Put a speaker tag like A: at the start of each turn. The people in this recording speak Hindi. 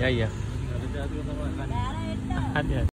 A: ya iya
B: ada